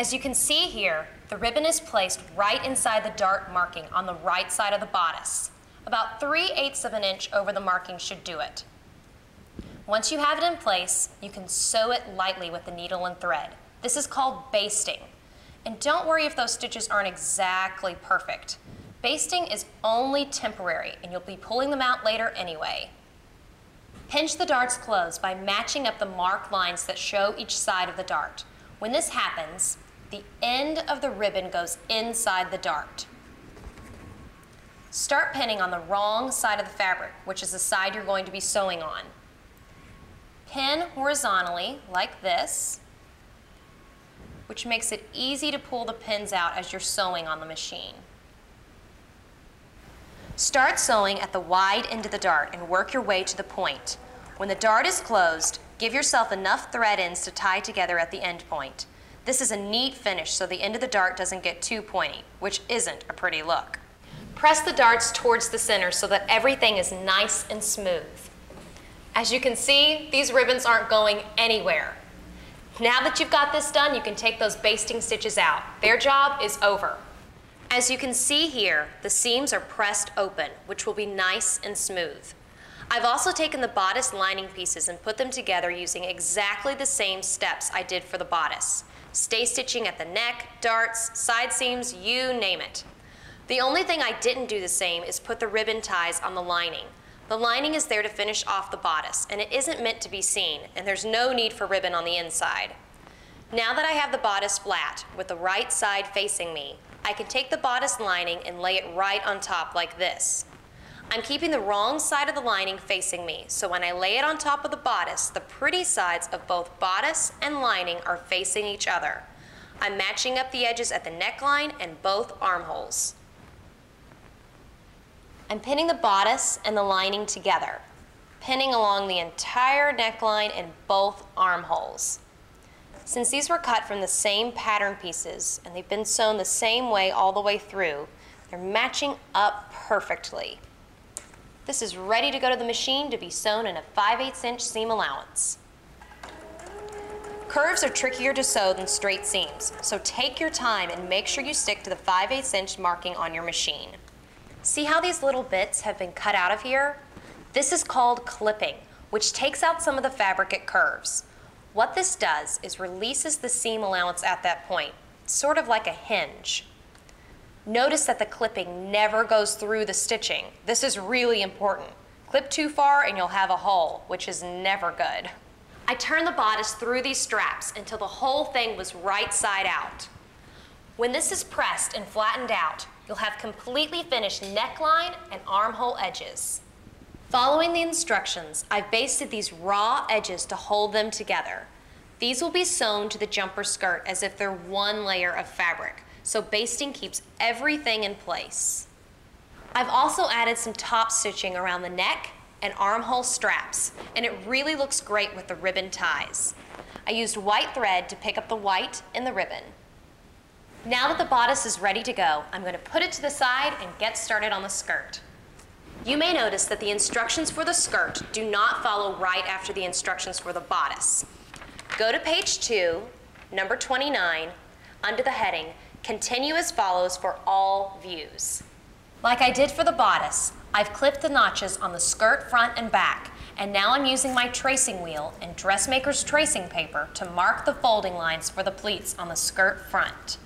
As you can see here, the ribbon is placed right inside the dart marking on the right side of the bodice. About 3 eighths of an inch over the marking should do it. Once you have it in place, you can sew it lightly with the needle and thread. This is called basting. And don't worry if those stitches aren't exactly perfect. Basting is only temporary and you'll be pulling them out later anyway. Pinch the darts closed by matching up the marked lines that show each side of the dart. When this happens, the end of the ribbon goes inside the dart. Start pinning on the wrong side of the fabric, which is the side you're going to be sewing on. Pin horizontally, like this, which makes it easy to pull the pins out as you're sewing on the machine. Start sewing at the wide end of the dart and work your way to the point. When the dart is closed, give yourself enough thread ends to tie together at the end point. This is a neat finish so the end of the dart doesn't get too pointy, which isn't a pretty look. Press the darts towards the center so that everything is nice and smooth. As you can see, these ribbons aren't going anywhere. Now that you've got this done, you can take those basting stitches out. Their job is over. As you can see here, the seams are pressed open, which will be nice and smooth. I've also taken the bodice lining pieces and put them together using exactly the same steps I did for the bodice. Stay stitching at the neck, darts, side seams, you name it. The only thing I didn't do the same is put the ribbon ties on the lining. The lining is there to finish off the bodice, and it isn't meant to be seen, and there's no need for ribbon on the inside. Now that I have the bodice flat, with the right side facing me, I can take the bodice lining and lay it right on top like this. I'm keeping the wrong side of the lining facing me, so when I lay it on top of the bodice, the pretty sides of both bodice and lining are facing each other. I'm matching up the edges at the neckline and both armholes. I'm pinning the bodice and the lining together, pinning along the entire neckline and both armholes. Since these were cut from the same pattern pieces and they've been sewn the same way all the way through, they're matching up perfectly. This is ready to go to the machine to be sewn in a 5 8 inch seam allowance. Curves are trickier to sew than straight seams, so take your time and make sure you stick to the 5 8 inch marking on your machine. See how these little bits have been cut out of here? This is called clipping, which takes out some of the fabric it curves. What this does is releases the seam allowance at that point, sort of like a hinge. Notice that the clipping never goes through the stitching. This is really important. Clip too far and you'll have a hole, which is never good. I turned the bodice through these straps until the whole thing was right side out. When this is pressed and flattened out, you'll have completely finished neckline and armhole edges. Following the instructions, I've basted these raw edges to hold them together. These will be sewn to the jumper skirt as if they're one layer of fabric, so basting keeps everything in place. I've also added some top stitching around the neck and armhole straps, and it really looks great with the ribbon ties. I used white thread to pick up the white in the ribbon. Now that the bodice is ready to go, I'm going to put it to the side and get started on the skirt. You may notice that the instructions for the skirt do not follow right after the instructions for the bodice. Go to page 2, number 29, under the heading, Continue as follows for all views. Like I did for the bodice, I've clipped the notches on the skirt front and back, and now I'm using my tracing wheel and dressmaker's tracing paper to mark the folding lines for the pleats on the skirt front.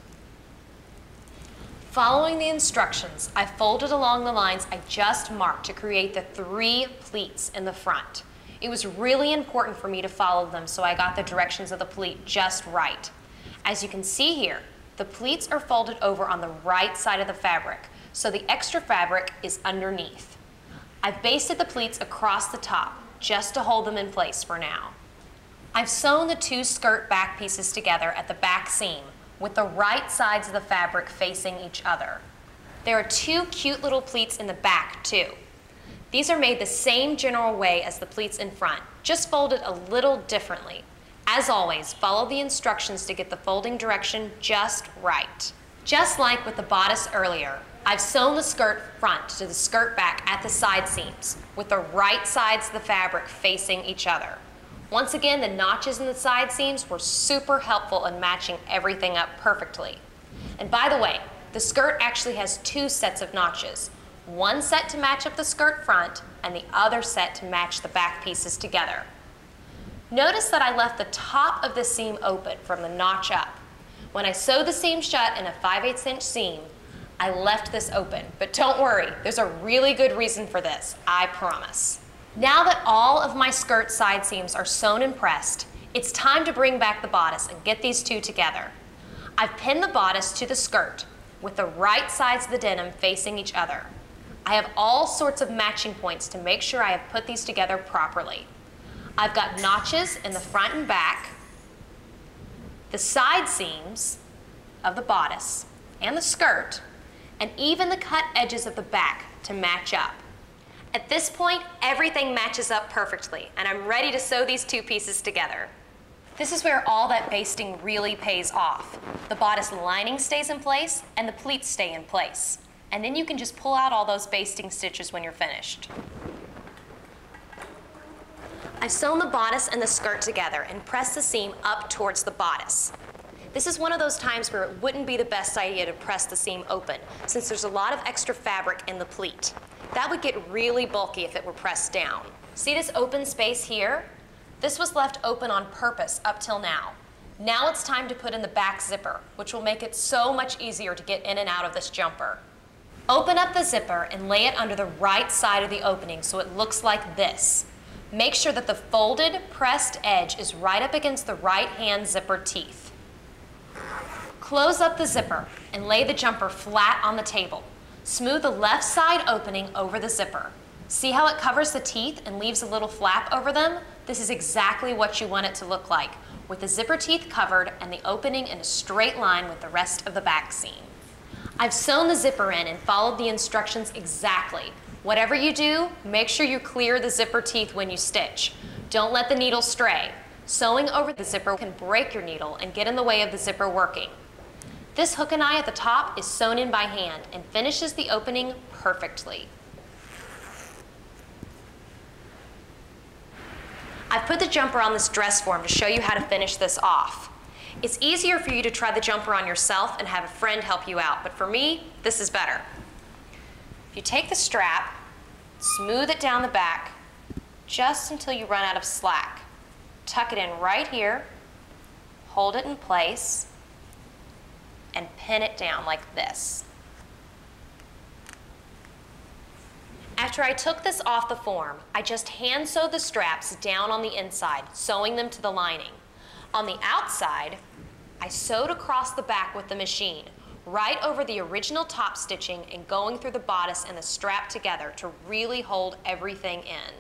Following the instructions, I folded along the lines I just marked to create the three pleats in the front. It was really important for me to follow them so I got the directions of the pleat just right. As you can see here, the pleats are folded over on the right side of the fabric, so the extra fabric is underneath. I've basted the pleats across the top just to hold them in place for now. I've sewn the two skirt back pieces together at the back seam with the right sides of the fabric facing each other. There are two cute little pleats in the back too. These are made the same general way as the pleats in front, just folded a little differently. As always, follow the instructions to get the folding direction just right. Just like with the bodice earlier, I've sewn the skirt front to the skirt back at the side seams with the right sides of the fabric facing each other. Once again, the notches in the side seams were super helpful in matching everything up perfectly. And by the way, the skirt actually has two sets of notches. One set to match up the skirt front and the other set to match the back pieces together. Notice that I left the top of the seam open from the notch up. When I sewed the seam shut in a 5 8 inch seam, I left this open. But don't worry, there's a really good reason for this, I promise. Now that all of my skirt side seams are sewn and pressed, it's time to bring back the bodice and get these two together. I've pinned the bodice to the skirt with the right sides of the denim facing each other. I have all sorts of matching points to make sure I have put these together properly. I've got notches in the front and back, the side seams of the bodice and the skirt, and even the cut edges of the back to match up. At this point, everything matches up perfectly, and I'm ready to sew these two pieces together. This is where all that basting really pays off. The bodice lining stays in place, and the pleats stay in place. And then you can just pull out all those basting stitches when you're finished. I've sewn the bodice and the skirt together and pressed the seam up towards the bodice. This is one of those times where it wouldn't be the best idea to press the seam open, since there's a lot of extra fabric in the pleat. That would get really bulky if it were pressed down. See this open space here? This was left open on purpose up till now. Now it's time to put in the back zipper, which will make it so much easier to get in and out of this jumper. Open up the zipper and lay it under the right side of the opening so it looks like this. Make sure that the folded, pressed edge is right up against the right hand zipper teeth. Close up the zipper and lay the jumper flat on the table. Smooth the left side opening over the zipper. See how it covers the teeth and leaves a little flap over them? This is exactly what you want it to look like, with the zipper teeth covered and the opening in a straight line with the rest of the back seam. I've sewn the zipper in and followed the instructions exactly. Whatever you do, make sure you clear the zipper teeth when you stitch. Don't let the needle stray. Sewing over the zipper can break your needle and get in the way of the zipper working. This hook and eye at the top is sewn in by hand and finishes the opening perfectly. I've put the jumper on this dress form to show you how to finish this off. It's easier for you to try the jumper on yourself and have a friend help you out, but for me, this is better. If you take the strap, smooth it down the back, just until you run out of slack. Tuck it in right here, hold it in place, and pin it down like this. After I took this off the form, I just hand sewed the straps down on the inside, sewing them to the lining. On the outside, I sewed across the back with the machine, right over the original top stitching and going through the bodice and the strap together to really hold everything in.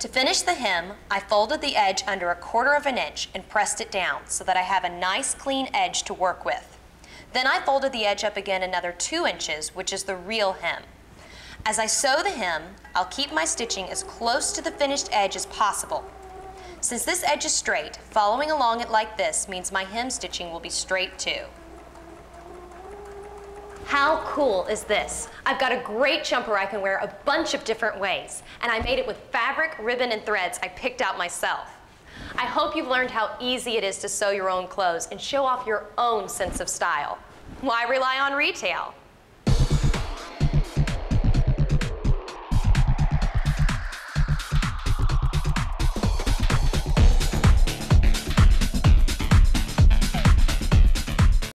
To finish the hem, I folded the edge under a quarter of an inch and pressed it down so that I have a nice clean edge to work with. Then I folded the edge up again another two inches, which is the real hem. As I sew the hem, I'll keep my stitching as close to the finished edge as possible since this edge is straight, following along it like this means my hem stitching will be straight too. How cool is this? I've got a great jumper I can wear a bunch of different ways, and I made it with fabric, ribbon, and threads I picked out myself. I hope you've learned how easy it is to sew your own clothes and show off your own sense of style. Why rely on retail?